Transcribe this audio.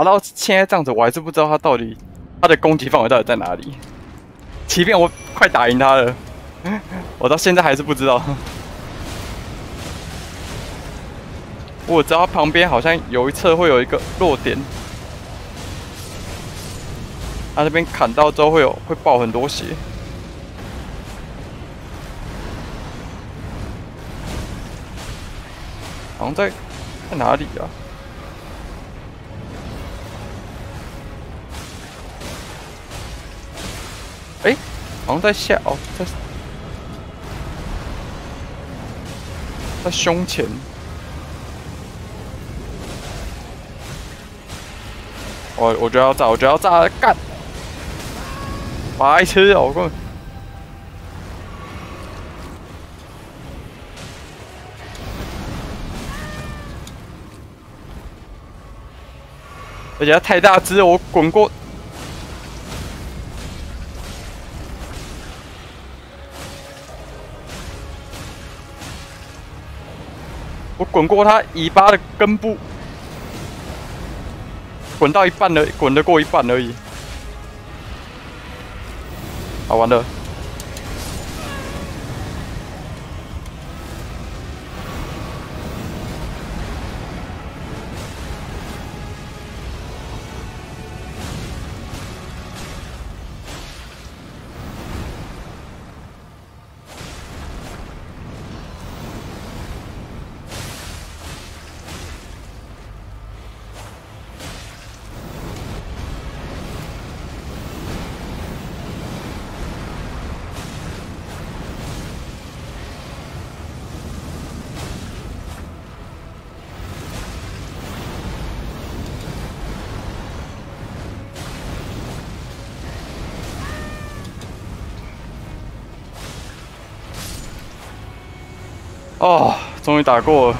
打到现在这样子，我还是不知道他到底他的攻击范围到底在哪里。即便我快打赢他了，我到现在还是不知道。我知道旁边好像有一侧会有一个弱点，他那边砍到之后会有会爆很多血。好像在在哪里啊？哎，好像在下哦，在在胸前。我我觉得要炸，我觉得要炸，干！白痴哦，我根本。而且它太大只，我滚过，我滚过它尾巴的根部，滚到一半了，滚得过一半而已。好玩的。哦，终于打过了。